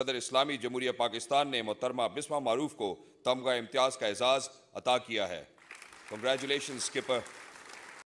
सदर इस्लामी जमहूरिया पाकिस्तान ने मोहतरमा बिस्मा मारूफ को तमगा इम्तियाज़ का एजाज़ अता किया है। Congratulation skipper